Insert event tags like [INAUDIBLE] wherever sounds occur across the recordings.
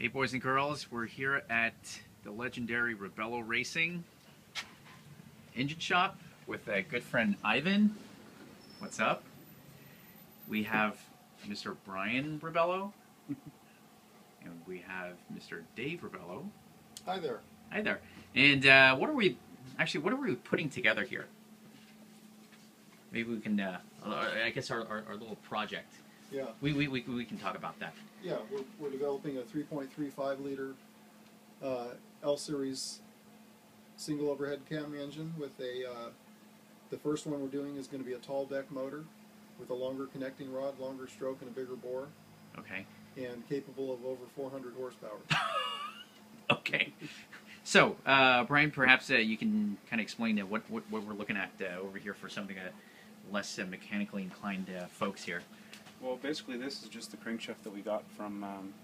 Hey, boys and girls, we're here at the legendary Rebello Racing engine shop with a good friend Ivan. What's up? We have Mr. Brian Rebello, [LAUGHS] and we have Mr. Dave Rebello. Hi there. Hi there. And uh, what are we actually? What are we putting together here? Maybe we can. Uh, I guess our, our, our little project. Yeah, We, we, we, we can talk about that. yeah, we're, we're developing a 3.35 liter uh, L series single overhead cam engine with a. Uh, the first one we're doing is going to be a tall deck motor with a longer connecting rod, longer stroke, and a bigger bore, Okay. and capable of over 400 horsepower. [LAUGHS] Okay. So, uh, Brian, perhaps uh, you can kind of explain uh, what, what, what we're looking at uh, over here for something uh, less uh, mechanically inclined uh, folks here. Well, basically, this is just the crankshaft that we got from um,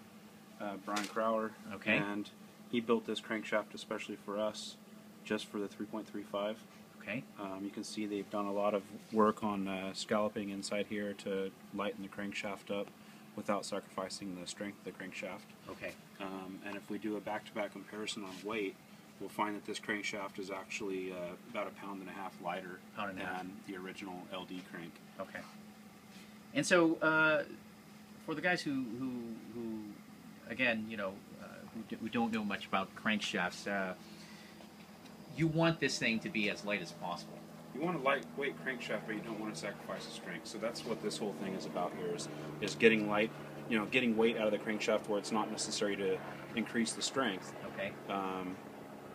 uh, Brian Crower. Okay. And he built this crankshaft especially for us, just for the 3.35. Okay. Um, you can see they've done a lot of work on uh, scalloping inside here to lighten the crankshaft up without sacrificing the strength of the crankshaft. Okay. Um, and if we do a back-to-back comparison on weight, we'll find that this crankshaft is actually uh, about a pound and a half lighter Pound and than half. the original LD crank. Okay. And so, uh, for the guys who, who, who again, you know, uh, who, do, who don't know much about crankshafts, uh, you want this thing to be as light as possible. You want a lightweight crankshaft, but you don't want to sacrifice the strength. So that's what this whole thing is about here: is is getting light, you know, getting weight out of the crankshaft where it's not necessary to increase the strength. Okay. Um,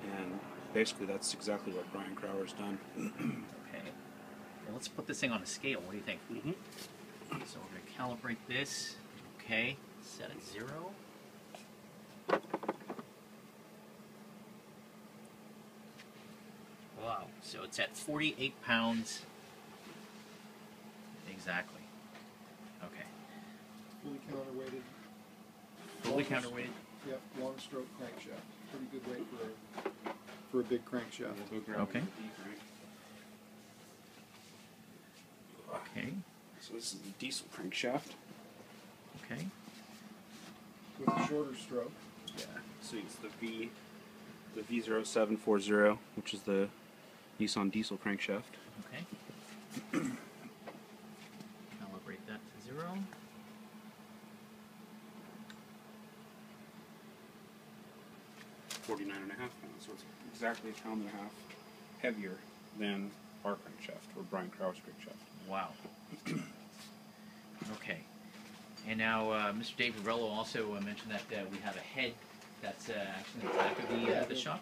and basically, that's exactly what Brian Crower's done. [CLEARS THROAT] Okay. Well, let's put this thing on a scale. What do you think? Mhm. So we're going to calibrate this. Okay. Set at zero. Wow. So it's at 48 pounds. Exactly. Okay. Fully counterweighted. Fully counterweighted. Yep, long stroke crankshaft. Pretty good weight for a, for a big crankshaft. Okay. Okay. So this is the diesel crankshaft. Okay. With a shorter stroke. Yeah. So it's the V, the V0740, which is the Nissan diesel crankshaft. Okay. [CLEARS THROAT] Calibrate that to zero. Forty-nine and a half pounds, so it's exactly a pound and a half heavier than our crankshaft or Brian Crower's crankshaft. Wow. okay. And now, uh, Mr. Dave Rebello also uh, mentioned that uh, we have a head that's uh, actually in the back of the, uh, Yeah, the the- shop.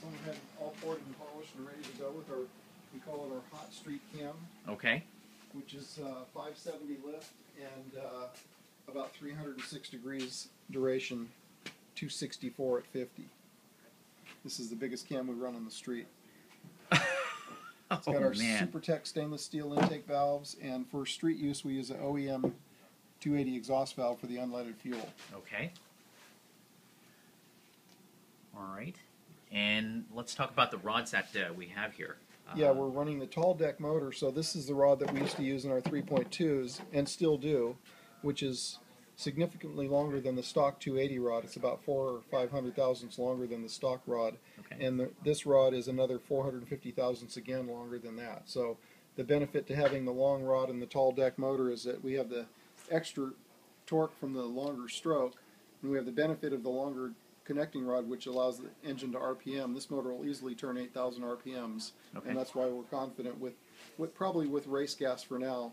Some had all ported and polished and ready to go with our, we call it our hot street cam. Okay. which is uh, 570 lift and uh, about 306 degrees duration, 264 at 50. This is the biggest cam we run on the street. It's got oh our man. SuperTech stainless steel intake valves, and for street use, we use an OEM 280 exhaust valve for the unleaded fuel. Okay. All right. And let's talk about the rods that uh, we have here. Yeah, Uh, we're running the tall deck motor, so this is the rod that we used to use in our 3.2s and still do, which is significantly longer than the stock 280 rod. It's about four or five hundred thousandths longer than the stock rod, Okay. and the, this rod is another 450 thousandths again longer than that. So the benefit to having the long rod and the tall deck motor is that we have the extra torque from the longer stroke, and we have the benefit of the longer connecting rod, which allows the engine to RPM. This motor will easily turn 8,000 RPMs, Okay. and that's why we're confident with, with probably with race gas for now.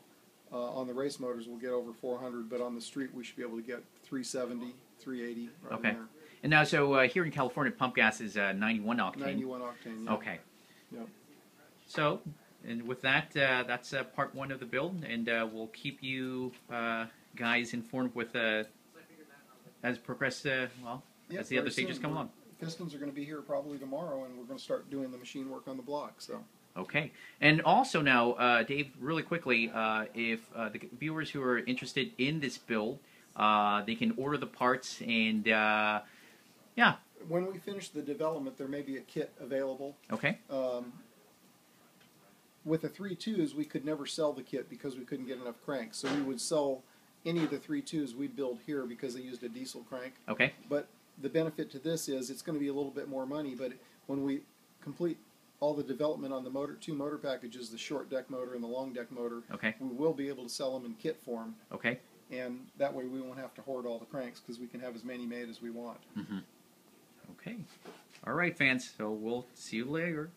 Uh, on the race motors, we'll get over 400, but on the street, we should be able to get 370, 380 right Okay. there. And now, so uh, here in California, pump gas is uh, 91 octane. 91 octane. Yeah. Okay. Yep. So, and with that, uh, that's uh, part one of the build, and uh, we'll keep you uh, guys informed with uh, as progress. Uh, well, Yep, as the other stages soon. come along. Pistons are going to be here probably tomorrow, and we're going to start doing the machine work on the block. So. Okay. And also now, uh, Dave, really quickly, uh, if uh, the viewers who are interested in this build, uh, they can order the parts, and uh, yeah, When we finish the development, there may be a kit available. okay, Um, with the three twos, we could never sell the kit because we couldn't get enough cranks. So we would sell any of the three twos we'd build here because they used a diesel crank. Okay. But the benefit to this is it's going to be a little bit more money, but when we complete all the development on the motor, two motor packages, the short deck motor and the long deck motor, Okay. we will be able to sell them in kit form, Okay. and that way we won't have to hoard all the cranks because we can have as many made as we want. Mm-hmm. Okay. All right, fans. So we'll see you later.